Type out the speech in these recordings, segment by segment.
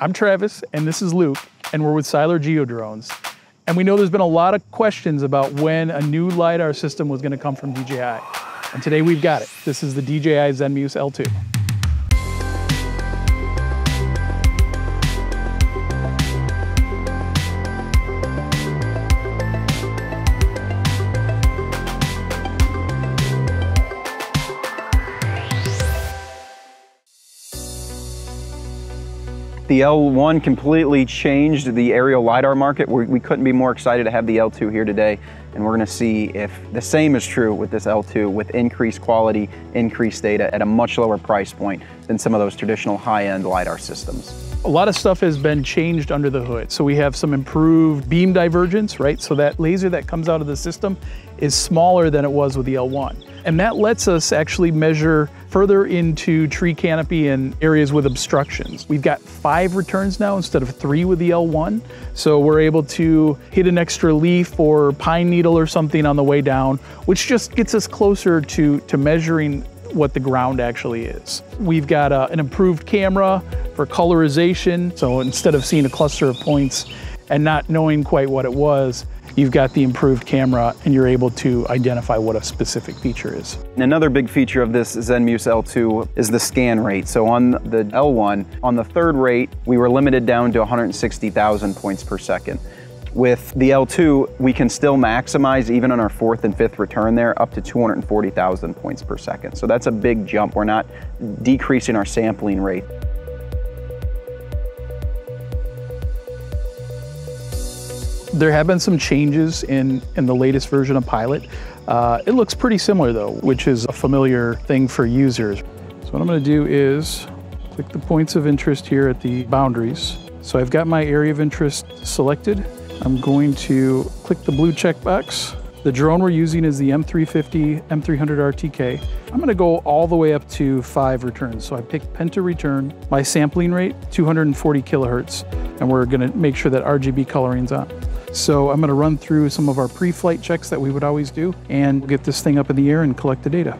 I'm Travis, and this is Luke, and we're with Seiler GeoDrones. And we know there's been a lot of questions about when a new LiDAR system was gonna come from DJI. And today we've got it. This is the DJI Zenmuse L2. The L1 completely changed the aerial LiDAR market. we we could not be more excited to have the L2 here today. And we're gonna see if the same is true with this L2 with increased quality, increased data at a much lower price point than some of those traditional high-end LiDAR systems. A lot of stuff has been changed under the hood. So we have some improved beam divergence, right? So that laser that comes out of the system is smaller than it was with the L1. And that lets us actually measure further into tree canopy and areas with obstructions. We've got five returns now instead of three with the L1. So we're able to hit an extra leaf or pine needle or something on the way down, which just gets us closer to, to measuring what the ground actually is. We've got a, uh, an improved camera for colorization. So instead of seeing a cluster of points and not knowing quite what it was, you've got the improved camera and you're able to identify what a specific feature is. Another big feature of this Zenmuse L2 is the scan rate. So on the L1, on the third rate, we were limited down to 160,000 points per second. With the L2, we can still maximize, even on our fourth and fifth return there, up to 240,000 points per second. So that's a big jump. We're not decreasing our sampling rate. There have been some changes in, in the latest version of Pilot. Uh, it looks pretty similar though, which is a familiar thing for users. So what I'm gonna do is click the points of interest here at the boundaries. So I've got my area of interest selected. I'm going to click the blue checkbox. The drone we're using is the M350 M300 RTK. I'm gonna go all the way up to five returns. So I picked Penta return, my sampling rate, 240 kilohertz, and we're gonna make sure that RGB coloring's on. So I'm gonna run through some of our pre-flight checks that we would always do and get this thing up in the air and collect the data.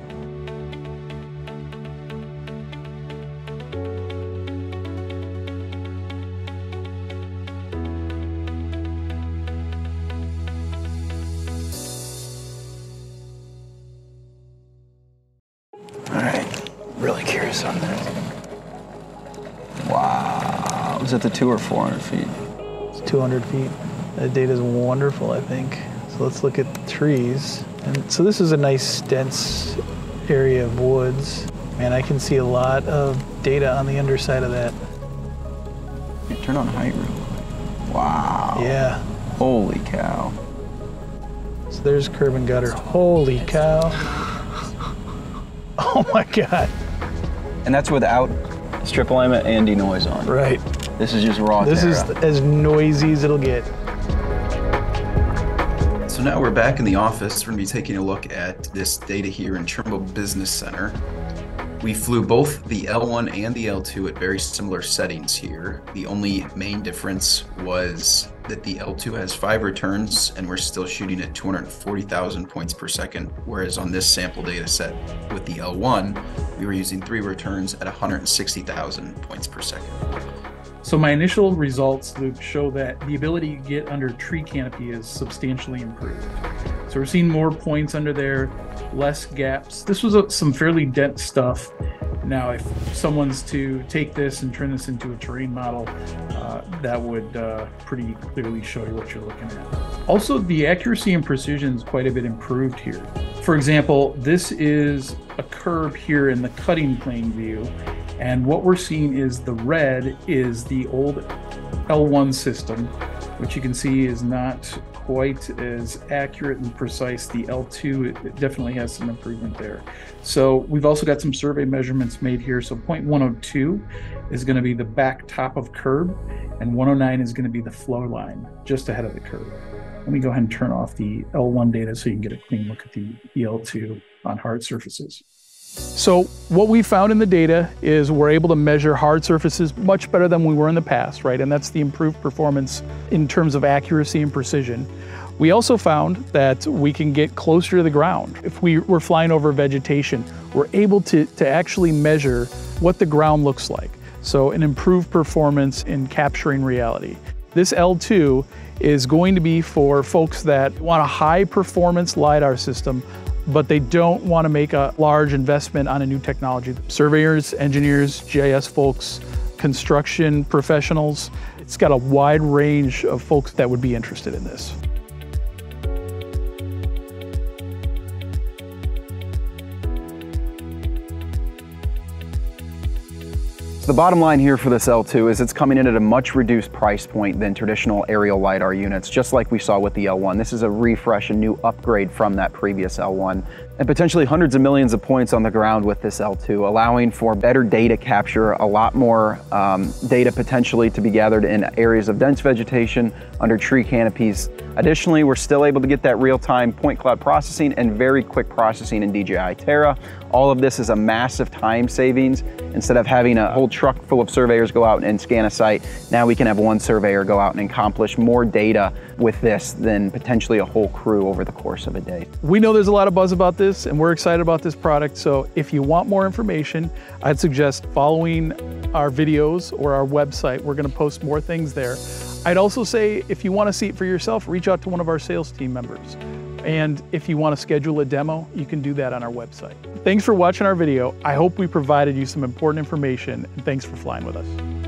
All right, really curious on this. Wow, is it the two or 400 feet? It's 200 feet. That data is wonderful, I think. So let's look at the trees. And so this is a nice dense area of woods. Man, I can see a lot of data on the underside of that. turn on height real quick. Wow. Yeah. Holy cow. So there's curb and gutter. Holy cow. Oh my God. And that's without strip alignment and denoise on. Right. This is just raw This Terra. is as noisy as it'll get. Now we're back in the office. We're going to be taking a look at this data here in Trimble Business Center. We flew both the L1 and the L2 at very similar settings here. The only main difference was that the L2 has five returns and we're still shooting at 240,000 points per second, whereas on this sample data set with the L1, we were using three returns at 160,000 points per second. So my initial results, Luke, show that the ability to get under tree canopy is substantially improved. So we're seeing more points under there, less gaps. This was a, some fairly dense stuff. Now, if someone's to take this and turn this into a terrain model, uh, that would uh, pretty clearly show you what you're looking at. Also, the accuracy and precision is quite a bit improved here. For example, this is a curve here in the cutting plane view, and what we're seeing is the red is the old L1 system, which you can see is not quite as accurate and precise. The L2 it definitely has some improvement there. So we've also got some survey measurements made here. So 0.102 is going to be the back top of curb, and 109 is going to be the flow line just ahead of the curb. Let me go ahead and turn off the L1 data so you can get a clean look at the L2 on hard surfaces. So what we found in the data is we're able to measure hard surfaces much better than we were in the past, right? And that's the improved performance in terms of accuracy and precision. We also found that we can get closer to the ground. If we were flying over vegetation, we're able to, to actually measure what the ground looks like. So an improved performance in capturing reality. This L2 is going to be for folks that want a high performance LiDAR system, but they don't want to make a large investment on a new technology. Surveyors, engineers, GIS folks, construction professionals, it's got a wide range of folks that would be interested in this. The bottom line here for this L2 is it's coming in at a much reduced price point than traditional aerial LiDAR units, just like we saw with the L1. This is a refresh, a new upgrade from that previous L1 and potentially hundreds of millions of points on the ground with this L2, allowing for better data capture, a lot more um, data potentially to be gathered in areas of dense vegetation, under tree canopies. Additionally, we're still able to get that real-time point cloud processing and very quick processing in DJI Terra. All of this is a massive time savings. Instead of having a whole truck full of surveyors go out and scan a site, now we can have one surveyor go out and accomplish more data with this than potentially a whole crew over the course of a day. We know there's a lot of buzz about this and we're excited about this product. So if you want more information, I'd suggest following our videos or our website. We're gonna post more things there. I'd also say if you wanna see it for yourself, reach out to one of our sales team members. And if you want to schedule a demo, you can do that on our website. Thanks for watching our video. I hope we provided you some important information and thanks for flying with us.